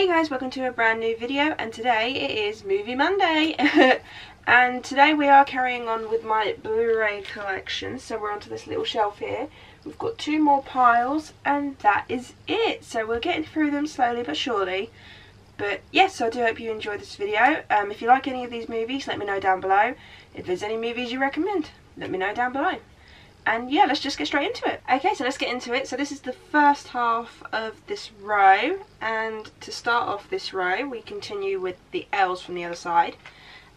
Hey guys, welcome to a brand new video and today it is Movie Monday and today we are carrying on with my Blu-ray collection so we're onto this little shelf here. We've got two more piles and that is it so we're getting through them slowly but surely but yes I do hope you enjoyed this video. Um, if you like any of these movies let me know down below. If there's any movies you recommend let me know down below and yeah let's just get straight into it. Okay so let's get into it. So this is the first half of this row. And to start off this row we continue with the L's from the other side.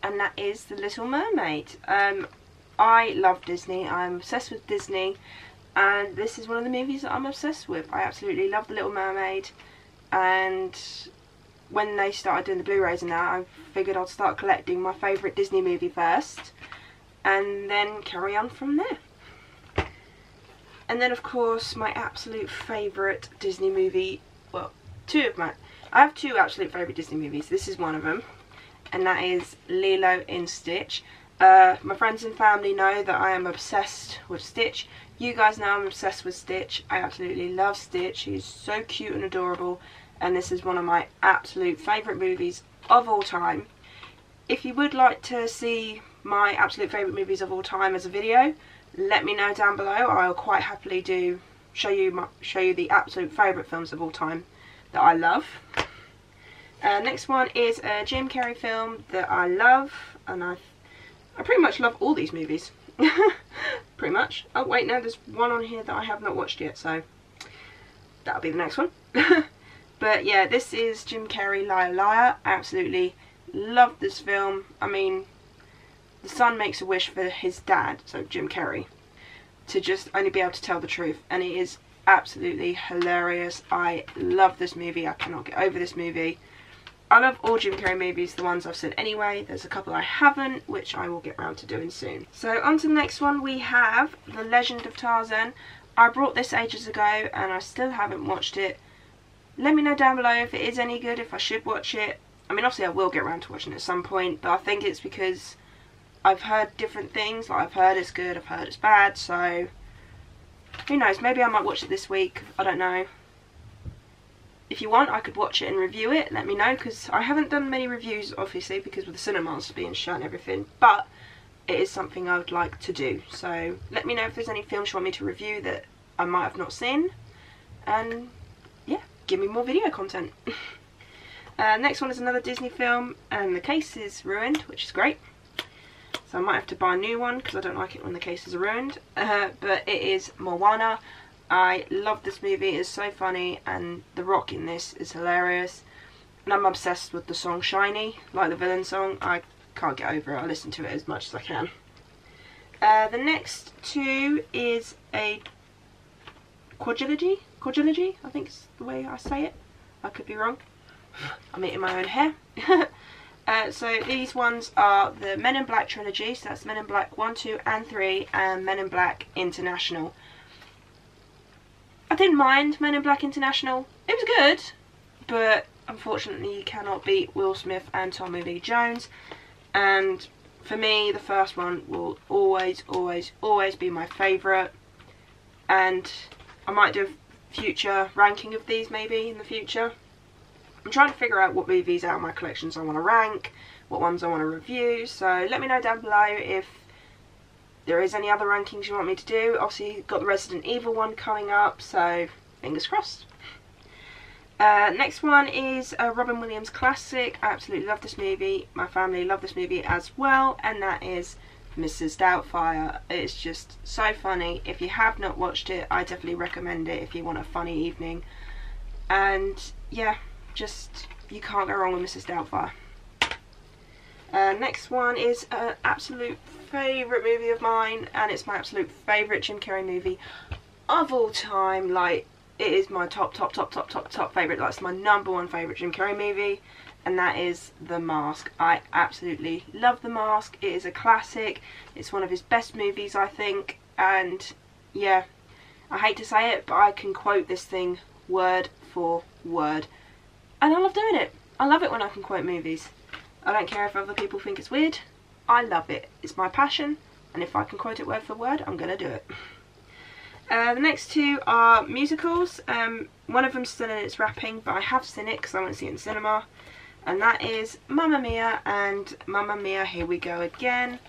And that is the Little Mermaid. Um, I love Disney. I'm obsessed with Disney. And this is one of the movies that I'm obsessed with. I absolutely love the Little Mermaid. And when they started doing the Blu-rays and that I figured I'd start collecting my favourite Disney movie first and then carry on from there and then of course my absolute favourite Disney movie, well two of my, I have two absolute favourite Disney movies, this is one of them and that is Lilo in Stitch. Uh, my friends and family know that I am obsessed with Stitch. You guys know I'm obsessed with Stitch. I absolutely love Stitch. He's so cute and adorable and this is one of my absolute favourite movies of all time. If you would like to see my absolute favourite movies of all time as a video, let me know down below. I'll quite happily do show you my, show you the absolute favourite films of all time that I love. Uh, next one is a Jim Carrey film that I love, and I I pretty much love all these movies. pretty much. Oh wait, no, there's one on here that I have not watched yet, so that'll be the next one. but yeah, this is Jim Carrey, Liar Liar. Absolutely love this film. I mean, the son makes a wish for his dad, so Jim Carrey, to just only be able to tell the truth. And it is absolutely hilarious. I love this movie. I cannot get over this movie. I love all Jim Carrey movies, the ones I've seen anyway. There's a couple I haven't, which I will get around to doing soon. So on to the next one, we have The Legend of Tarzan. I brought this ages ago and I still haven't watched it. Let me know down below if it is any good, if I should watch it. I mean, obviously I will get around to watching it at some point, but I think it's because I've heard different things. Like I've heard it's good, I've heard it's bad. So who knows? Maybe I might watch it this week. I don't know. If you want, I could watch it and review it. Let me know because I haven't done many reviews, obviously, because with the cinemas being shut and everything. But it is something I would like to do. So let me know if there's any films you want me to review that I might have not seen. And yeah, give me more video content. uh, next one is another Disney film and the case is ruined, which is great. So I might have to buy a new one because I don't like it when the cases are ruined. Uh, but it is Moana. I love this movie. It's so funny and The Rock in this is hilarious. And I'm obsessed with the song Shiny, like the villain song. I can't get over it. I listen to it as much as I can. Uh, the next two is a quadrilogy. Quadrilogy, I think is the way I say it. I could be wrong. I'm eating my own hair. Uh, so these ones are the Men in Black trilogy, so that's Men in Black 1, 2 and 3 and Men in Black International. I didn't mind Men in Black International. It was good, but unfortunately you cannot beat Will Smith and Tommy Lee Jones. And for me, the first one will always, always, always be my favourite. And I might do a future ranking of these maybe in the future. I'm trying to figure out what movies out of my collections I want to rank, what ones I want to review, so let me know down below if there is any other rankings you want me to do. Obviously, got the Resident Evil one coming up, so fingers crossed. Uh, next one is a Robin Williams classic. I absolutely love this movie. My family love this movie as well, and that is Mrs. Doubtfire. It's just so funny. If you have not watched it, I definitely recommend it if you want a funny evening. And yeah, just you can't go wrong with Mrs. Doubtfire. Uh, next one is an absolute favourite movie of mine and it's my absolute favourite Jim Carrey movie of all time. Like it is my top top top top top top favourite. That's my number one favourite Jim Carrey movie and that is The Mask. I absolutely love The Mask. It is a classic. It's one of his best movies I think and yeah I hate to say it but I can quote this thing word for word and I love doing it. I love it when I can quote movies. I don't care if other people think it's weird. I love it. It's my passion, and if I can quote it word for word, I'm going to do it. Uh, the next two are musicals. Um, one of them's still in its wrapping, but I have seen it because I went to see it in cinema. And that is Mamma Mia and Mamma Mia Here We Go Again.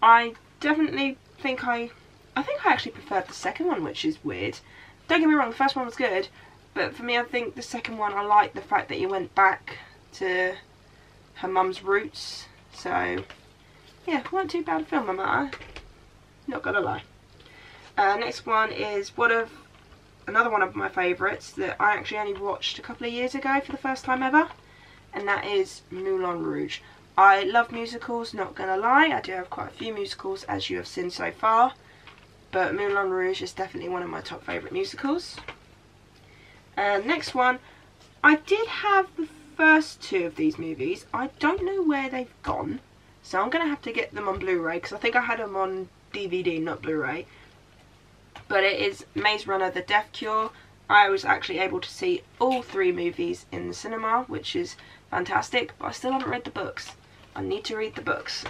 I definitely think I... I think I actually preferred the second one, which is weird. Don't get me wrong, the first one was good, but for me I think the second one I like the fact that you went back to her mum's roots. So, yeah, not too bad a film, Mama. Not gonna lie. Uh, next one is one of another one of my favourites that I actually only watched a couple of years ago for the first time ever, and that is Moulin Rouge. I love musicals, not gonna lie. I do have quite a few musicals as you have seen so far, but Moulin Rouge is definitely one of my top favourite musicals. Uh, next one, I did have the first two of these movies. I don't know where they've gone, so I'm going to have to get them on Blu-ray because I think I had them on DVD, not Blu-ray. But it is Maze Runner The Death Cure. I was actually able to see all three movies in the cinema, which is fantastic, but I still haven't read the books. I need to read the books.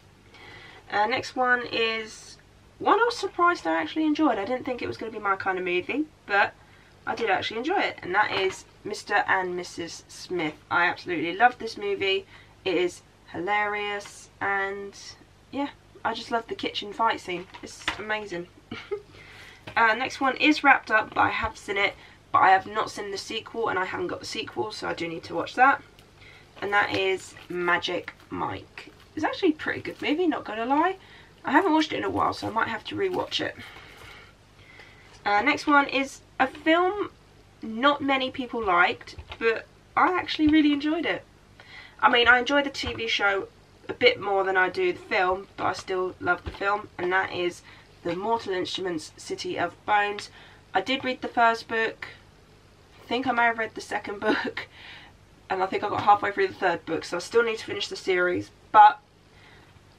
uh, next one is one I was surprised I actually enjoyed. I didn't think it was going to be my kind of movie, but I did actually enjoy it, and that is Mr. and Mrs. Smith. I absolutely love this movie. It is hilarious, and yeah, I just love the kitchen fight scene. It's amazing. uh, next one is wrapped up, but I have seen it, but I have not seen the sequel, and I haven't got the sequel, so I do need to watch that. And that is Magic Mike. It's actually a pretty good movie, not gonna lie. I haven't watched it in a while, so I might have to rewatch it. Uh, next one is a film not many people liked, but I actually really enjoyed it. I mean, I enjoy the TV show a bit more than I do the film, but I still love the film, and that is The Mortal Instruments City of Bones. I did read the first book, I think I may have read the second book, and I think I got halfway through the third book, so I still need to finish the series, but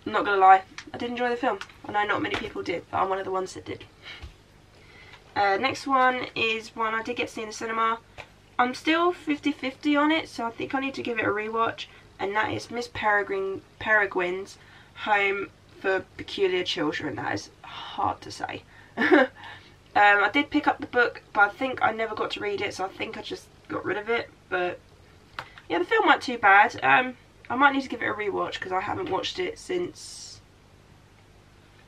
I'm not gonna lie, I did enjoy the film. I know not many people did, but I'm one of the ones that did. Uh, next one is one I did get to see in the cinema. I'm still 50-50 on it, so I think I need to give it a rewatch. And that is Miss Peregrine, Peregrine's Home for Peculiar Children. That is hard to say. um, I did pick up the book, but I think I never got to read it, so I think I just got rid of it. But yeah, the film wasn't too bad. Um, I might need to give it a rewatch because I haven't watched it since,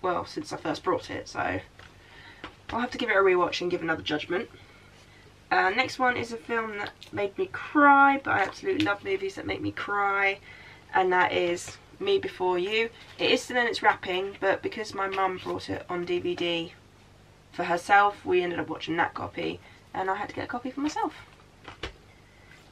well, since I first brought it. So I'll have to give it a rewatch and give another judgment. Uh, next one is a film that made me cry, but I absolutely love movies that make me cry, and that is Me Before You. It is still in its wrapping, but because my mum brought it on DVD for herself, we ended up watching that copy, and I had to get a copy for myself.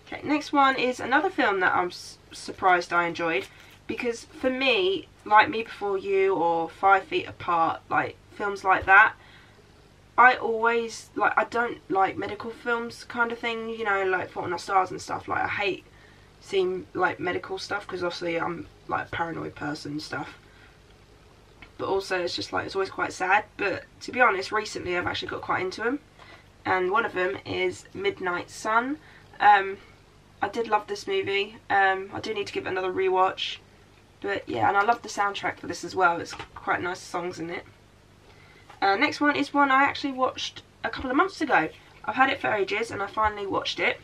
Okay, next one is another film that I'm surprised I enjoyed, because for me, like Me Before You or Five Feet Apart, like films like that, I always like I don't like medical films kind of thing you know like Fault in Our Stars and stuff like I hate seeing like medical stuff because obviously I'm like a paranoid person and stuff. But also it's just like it's always quite sad but to be honest recently I've actually got quite into them and one of them is Midnight Sun. Um, I did love this movie. Um, I do need to give it another rewatch. But yeah and I love the soundtrack for this as well. It's quite nice songs in it uh, next one is one I actually watched a couple of months ago. I've had it for ages and I finally watched it.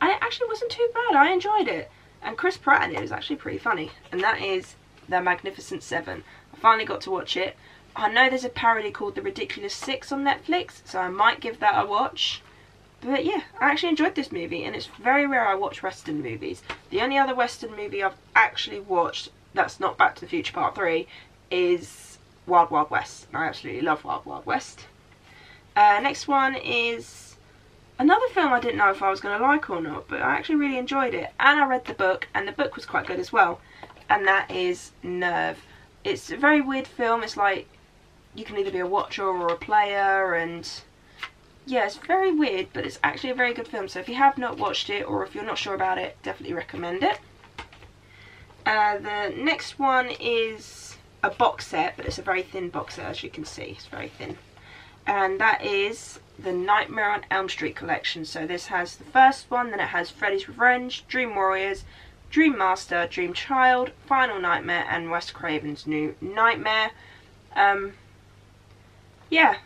And it actually wasn't too bad. I enjoyed it. And Chris Pratt in it was actually pretty funny. And that is The Magnificent Seven. I finally got to watch it. I know there's a parody called The Ridiculous Six on Netflix, so I might give that a watch. But yeah, I actually enjoyed this movie, and it's very rare I watch Western movies. The only other Western movie I've actually watched that's not Back to the Future Part 3 is Wild Wild West. I absolutely love Wild Wild West. Uh, next one is another film I didn't know if I was going to like or not, but I actually really enjoyed it. And I read the book, and the book was quite good as well. And that is Nerve. It's a very weird film. It's like you can either be a watcher or a player, and yeah, it's very weird, but it's actually a very good film. So if you have not watched it, or if you're not sure about it, definitely recommend it. Uh, the next one is a box set, but it's a very thin box set as you can see. It's very thin. And that is the Nightmare on Elm Street collection. So this has the first one, then it has Freddy's Revenge, Dream Warriors, Dream Master, Dream Child, Final Nightmare, and Wes Craven's New Nightmare. Um, yeah,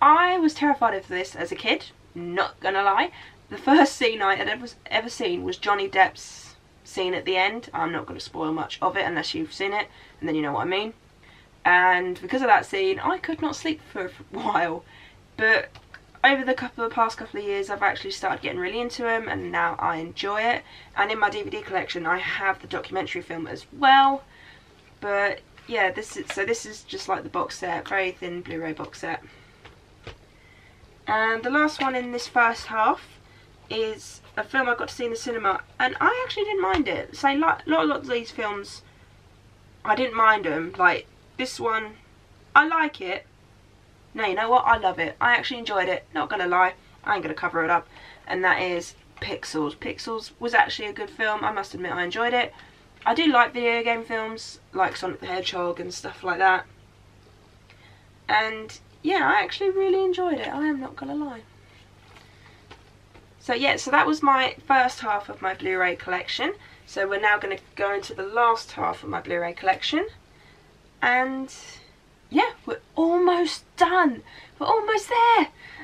I was terrified of this as a kid, not gonna lie. The first scene I had ever, ever seen was Johnny Depp's scene at the end. I'm not going to spoil much of it unless you've seen it, and then you know what I mean. And because of that scene, I could not sleep for a while. But over the couple of past couple of years I've actually started getting really into them and now I enjoy it and in my DVD collection I have the documentary film as well but yeah this is so this is just like the box set very thin Blu-ray box set and the last one in this first half is a film I got to see in the cinema and I actually didn't mind it so like a lot, lot of these films I didn't mind them like this one I like it no, you know what? I love it. I actually enjoyed it. Not gonna lie. I ain't gonna cover it up. And that is Pixels. Pixels was actually a good film. I must admit I enjoyed it. I do like video game films, like Sonic the Hedgehog and stuff like that. And yeah, I actually really enjoyed it. I am not gonna lie. So yeah, so that was my first half of my Blu-ray collection. So we're now going to go into the last half of my Blu-ray collection. And yeah, we're almost done. We're almost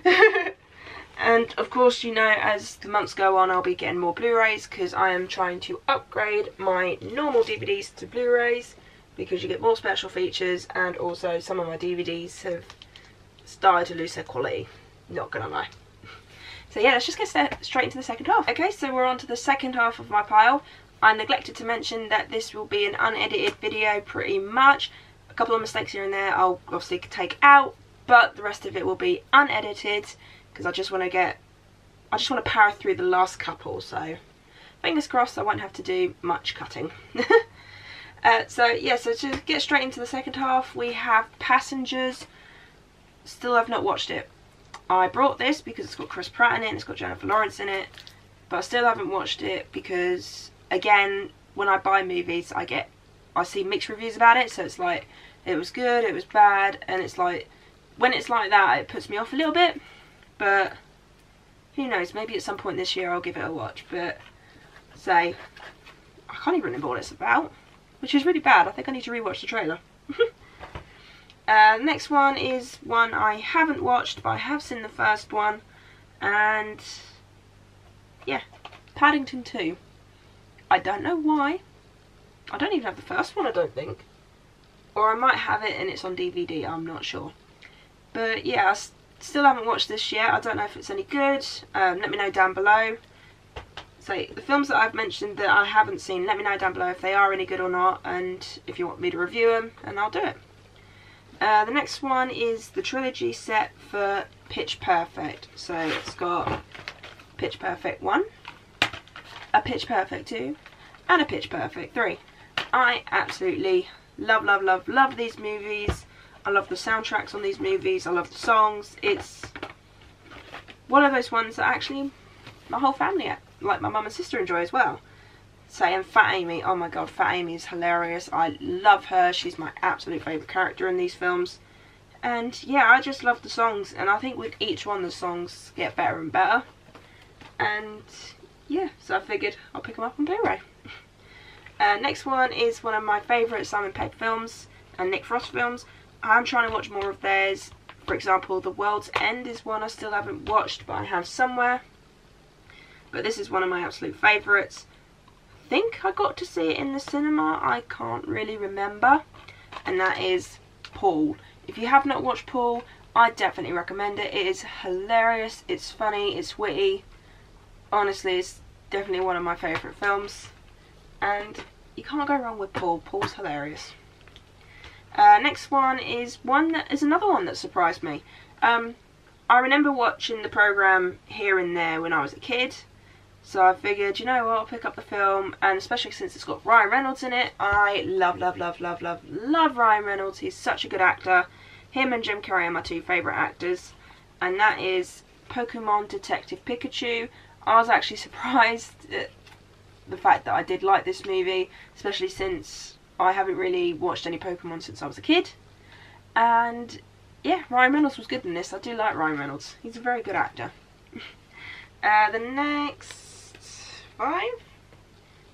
there. and of course, you know, as the months go on, I'll be getting more Blu-rays because I am trying to upgrade my normal DVDs to Blu-rays because you get more special features and also some of my DVDs have started to lose their quality. Not gonna lie. So yeah, let's just get straight into the second half. Okay, so we're on to the second half of my pile. I neglected to mention that this will be an unedited video pretty much A couple of mistakes here and there I'll obviously take out, but the rest of it will be unedited because I just want to get, I just want to power through the last couple, so fingers crossed I won't have to do much cutting. uh, so yeah, so to get straight into the second half, we have Passengers. Still have not watched it. I brought this because it's got Chris Pratt in it, it's got Jennifer Lawrence in it, but I still haven't watched it because, again, when I buy movies, I get, I see mixed reviews about it, so it's like, it was good, it was bad, and it's like, when it's like that, it puts me off a little bit, but who knows, maybe at some point this year I'll give it a watch, but say, I can't even remember what it's about, which is really bad, I think I need to rewatch the trailer. uh, next one is one I haven't watched, but I have seen the first one, and yeah, Paddington 2. I don't know why. I don't even have the first one, I don't think. Or I might have it and it's on DVD, I'm not sure. But yeah, I still haven't watched this yet. I don't know if it's any good. Um, let me know down below. So the films that I've mentioned that I haven't seen, let me know down below if they are any good or not and if you want me to review them and I'll do it. Uh, the next one is the trilogy set for Pitch Perfect. So it's got Pitch Perfect 1, a Pitch Perfect 2 and a Pitch Perfect 3. I absolutely Love, love, love, love these movies. I love the soundtracks on these movies. I love the songs. It's one of those ones that actually my whole family, like my mum and sister, enjoy as well. Say, and Fat Amy. Oh my god, Fat Amy is hilarious. I love her. She's my absolute favourite character in these films. And yeah, I just love the songs. And I think with each one, the songs get better and better. And yeah, so I figured I'll pick them up on Blu-ray. Uh, next one is one of my favourite Simon Pegg films and Nick Frost films. I'm trying to watch more of theirs. For example, The World's End is one I still haven't watched, but I have somewhere. But this is one of my absolute favourites. Think I got to see it in the cinema. I can't really remember. And that is Paul. If you have not watched Paul, I definitely recommend it. It is hilarious, it's funny, it's witty. Honestly, it's definitely one of my favourite films and you can't go wrong with Paul. Paul's hilarious. Uh, next one is one that is another one that surprised me. Um, I remember watching the program here and there when I was a kid, so I figured, you know what, I'll pick up the film, and especially since it's got Ryan Reynolds in it, I love, love, love, love, love, love Ryan Reynolds. He's such a good actor. Him and Jim Carrey are my two favourite actors, and that is Pokemon Detective Pikachu. I was actually surprised at the fact that I did like this movie, especially since I haven't really watched any Pokemon since I was a kid. And yeah, Ryan Reynolds was good in this. I do like Ryan Reynolds. He's a very good actor. uh, the next five?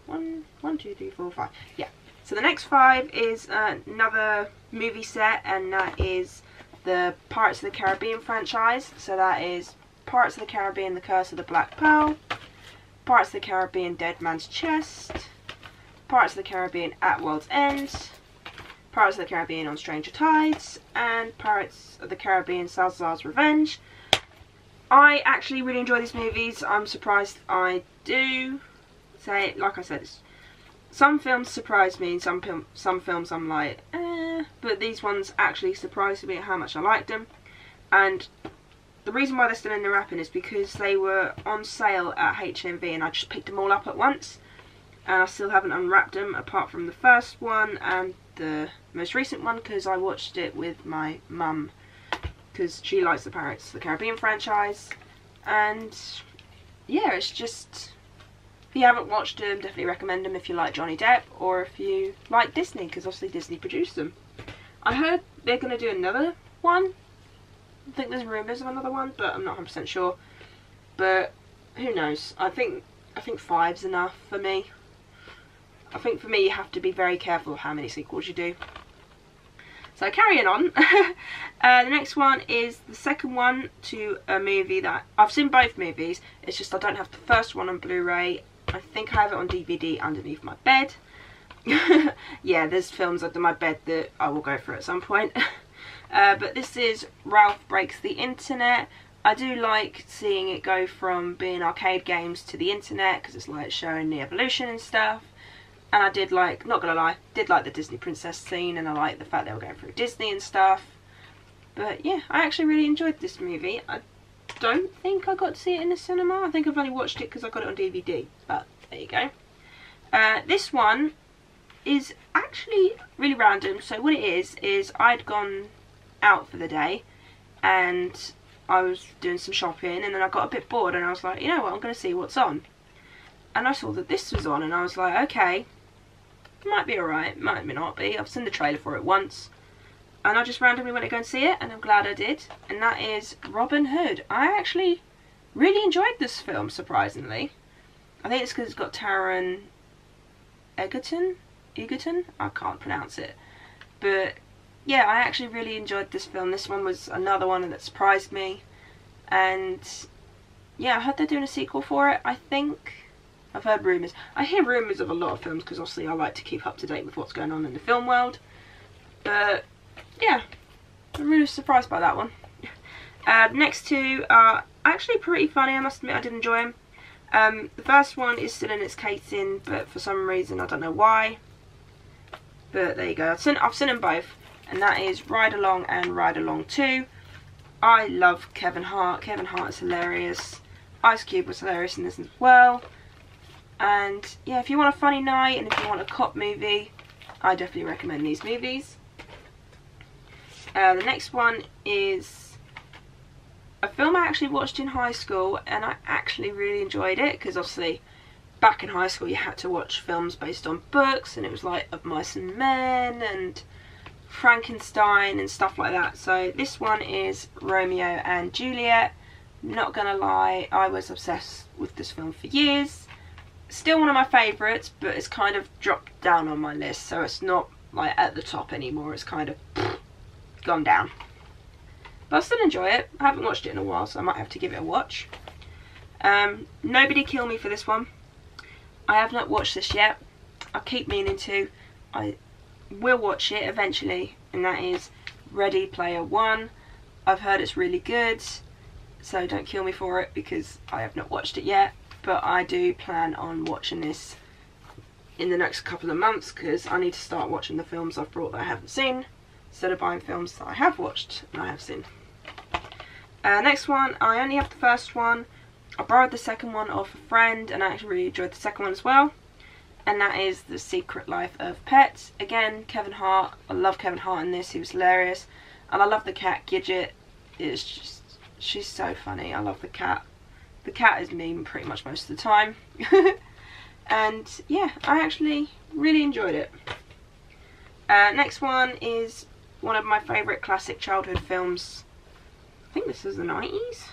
One, one, two, three, four, five. Yeah. So the next five is uh, another movie set, and that is the Pirates of the Caribbean franchise. So that is Pirates of the Caribbean The Curse of the Black Pearl, Pirates of the Caribbean Dead Man's Chest, Pirates of the Caribbean At World's End, Pirates of the Caribbean on Stranger Tides, and Pirates of the Caribbean Salazar's Revenge. I actually really enjoy these movies. I'm surprised I do. Say, like I said, some films surprise me, and some some films I'm like, eh. But these ones actually surprised me at how much I liked them. And the reason why they're still in the wrapping is because they were on sale at HMV, and I just picked them all up at once. And I still haven't unwrapped them, apart from the first one and the most recent one, because I watched it with my mum because she likes the Pirates of the Caribbean franchise. And yeah, it's just if you haven't watched them, definitely recommend them if you like Johnny Depp or if you like Disney because obviously Disney produced them. I heard they're going to do another one. I think there's rumours of another one, but I'm not 100% sure. But who knows? I think I think five's enough for me. I think for me you have to be very careful of how many sequels you do. So carrying on, uh, the next one is the second one to a movie that I've seen both movies. It's just I don't have the first one on Blu-ray. I think I have it on DVD underneath my bed. yeah, there's films under my bed that I will go through at some point. uh, but this is Ralph Breaks the Internet. I do like seeing it go from being arcade games to the internet because it's like showing the evolution and stuff and I did like, not gonna lie, did like the Disney princess scene and I like the fact they were going through Disney and stuff. But yeah, I actually really enjoyed this movie. I don't think I got to see it in the cinema. I think I've only watched it because I got it on DVD. But there you go. Uh, this one is actually really random. So what it is, is I'd gone out for the day and I was doing some shopping and then I got a bit bored and I was like, you know what, I'm going to see what's on. And I saw that this was on and I was like, okay, might be alright, might not be. I've seen the trailer for it once. And I just randomly went to go and see it, and I'm glad I did. And that is Robin Hood. I actually really enjoyed this film, surprisingly. I think it's because it's got Taron Egerton? Egerton? I can't pronounce it. But yeah, I actually really enjoyed this film. This one was another one that surprised me. And yeah, I heard they're doing a sequel for it, I think. I've heard rumours. I hear rumours of a lot of films because obviously I like to keep up to date with what's going on in the film world. But yeah, I'm really surprised by that one. Uh, next two are actually pretty funny, I must admit I did enjoy them. Um, the first one is still in its casing, but for some reason I don't know why. But there you go, I've seen, I've seen them both. And that is Ride Along and Ride Along 2. I love Kevin Hart. Kevin Hart is hilarious. Ice Cube was hilarious in this as well. And yeah, if you want a funny night and if you want a cop movie, I definitely recommend these movies. Uh, the next one is a film I actually watched in high school and I actually really enjoyed it because obviously back in high school you had to watch films based on books and it was like Of Mice and Men and Frankenstein and stuff like that. So this one is Romeo and Juliet. Not gonna lie, I was obsessed with this film for years still one of my favourites, but it's kind of dropped down on my list, so it's not like at the top anymore. It's kind of gone down. But I still enjoy it. I haven't watched it in a while, so I might have to give it a watch. Um, Nobody Kill Me for this one. I have not watched this yet. I keep meaning to. I will watch it eventually, and that is Ready Player One. I've heard it's really good, so don't kill me for it because I have not watched it yet but I do plan on watching this in the next couple of months because I need to start watching the films I've brought that I haven't seen instead of buying films that I have watched and I have seen. Uh, next one, I only have the first one. I borrowed the second one off a friend and I actually really enjoyed the second one as well. And that is The Secret Life of Pets. Again, Kevin Hart. I love Kevin Hart in this. He was hilarious. And I love the cat, Gidget. It's just, she's so funny. I love the cat. The cat is me pretty much most of the time. and yeah, I actually really enjoyed it. Uh, next one is one of my favourite classic childhood films. I think this is the 90s.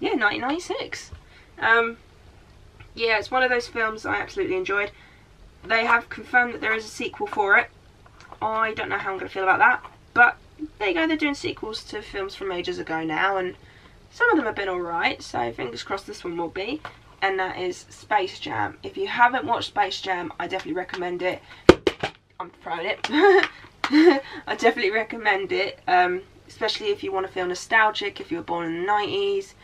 Yeah, 1996. Um, yeah, it's one of those films I absolutely enjoyed. They have confirmed that there is a sequel for it. I don't know how I'm going to feel about that, but there you go, they're doing sequels to films from ages ago now, and some of them have been alright, so fingers crossed this one will be. And that is Space Jam. If you haven't watched Space Jam, I definitely recommend it. I'm throwing it. I definitely recommend it, um, especially if you want to feel nostalgic, if you were born in the 90s,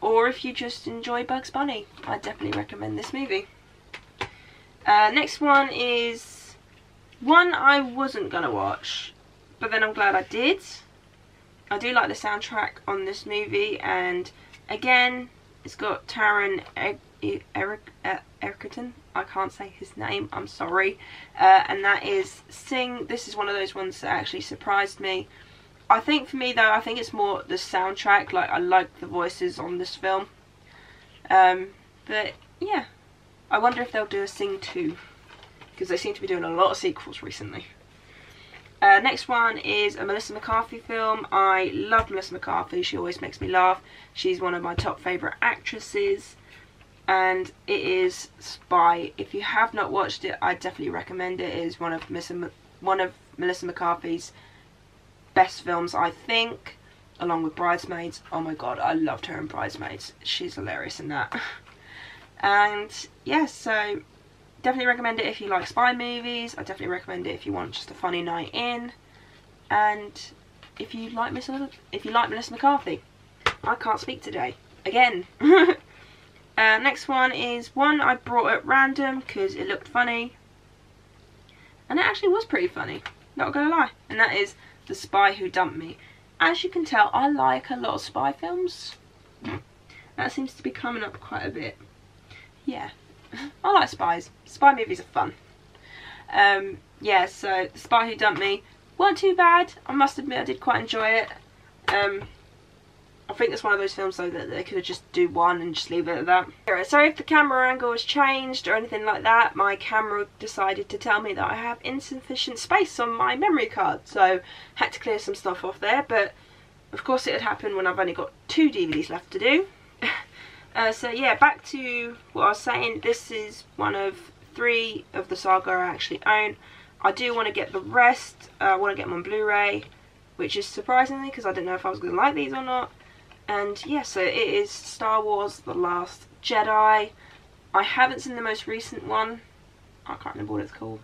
or if you just enjoy Bugs Bunny. I definitely recommend this movie. Uh, next one is one I wasn't going to watch, but then I'm glad I did. I do like the soundtrack on this movie, and again, it's got Taron Eric Egerton. I can't say his name. I'm sorry. Uh, and that is Sing. This is one of those ones that actually surprised me. I think for me though, I think it's more the soundtrack. Like I like the voices on this film. Um, but yeah, I wonder if they'll do a Sing 2 because they seem to be doing a lot of sequels recently. Uh, next one is a Melissa McCarthy film. I love Melissa McCarthy. She always makes me laugh. She's one of my top favourite actresses. And it is Spy. If you have not watched it, I definitely recommend it. It is one of Melissa, one of Melissa McCarthy's best films, I think. Along with Bridesmaids. Oh my god, I loved her in Bridesmaids. She's hilarious in that. and yeah, so definitely recommend it if you like spy movies. I definitely recommend it if you want just a funny night in. And if you like Miss if you like Melissa McCarthy. I can't speak today. Again. uh, next one is one I brought at random because it looked funny. And it actually was pretty funny. Not gonna lie. And that is The Spy Who Dumped Me. As you can tell, I like a lot of spy films. That seems to be coming up quite a bit. Yeah. I like spies. Spy movies are fun. Um, yeah, so The Spy Who Dumped Me weren't too bad. I must admit I did quite enjoy it. Um, I think it's one of those films though that they could have just do one and just leave it at that. Sorry if the camera angle has changed or anything like that. My camera decided to tell me that I have insufficient space on my memory card. So had to clear some stuff off there. But of course it had happened when I've only got two DVDs left to do. Uh, so yeah, back to what I was saying. This is one of three of the saga I actually own. I do want to get the rest. Uh, I want to get them on Blu-ray, which is surprisingly because I didn't know if I was going to like these or not. And yeah, so it is Star Wars The Last Jedi. I haven't seen the most recent one. I can't remember what it's called.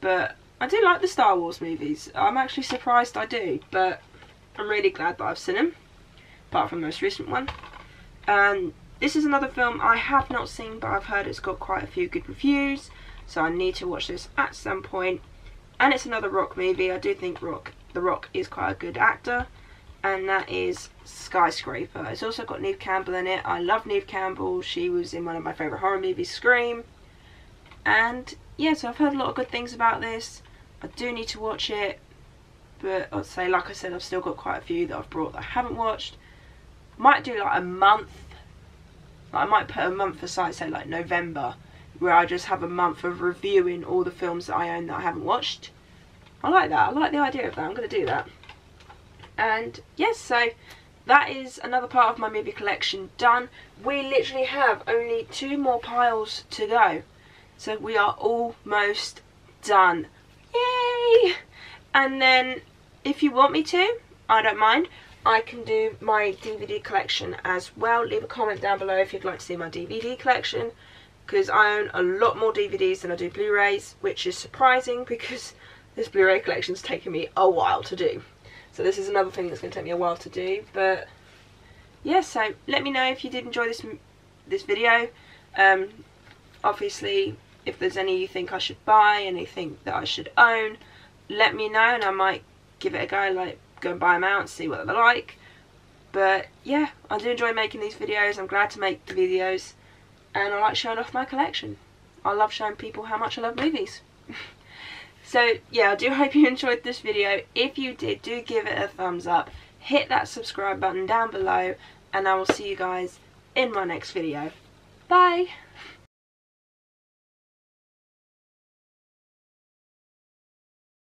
But I do like the Star Wars movies. I'm actually surprised I do, but I'm really glad that I've seen them. Apart from the most recent one. And this is another film I have not seen, but I've heard it's got quite a few good reviews. So I need to watch this at some point. And it's another Rock movie. I do think Rock, The Rock is quite a good actor. And that is Skyscraper. It's also got Neve Campbell in it. I love Neve Campbell. She was in one of my favourite horror movies, Scream. And yeah, so I've heard a lot of good things about this. I do need to watch it. But I'd say, like I said, I've still got quite a few that I've brought that I haven't watched might do like a month like I might put a month aside say like November where I just have a month of reviewing all the films that I own that I haven't watched. I like that. I like the idea of that. I'm going to do that. And yes so that is another part of my movie collection done. We literally have only two more piles to go. So we are almost done. Yay! And then if you want me to I don't mind I can do my DVD collection as well. Leave a comment down below if you'd like to see my DVD collection because I own a lot more DVDs than I do Blu-rays which is surprising because this Blu-ray collection's taken me a while to do. So this is another thing that's going to take me a while to do but yeah so let me know if you did enjoy this this video. Um, obviously if there's any you think I should buy, anything that I should own let me know and I might give it a go like go and buy them out and see what they're like. But yeah, I do enjoy making these videos. I'm glad to make the videos. And I like showing off my collection. I love showing people how much I love movies. so yeah, I do hope you enjoyed this video. If you did, do give it a thumbs up. Hit that subscribe button down below. And I will see you guys in my next video. Bye!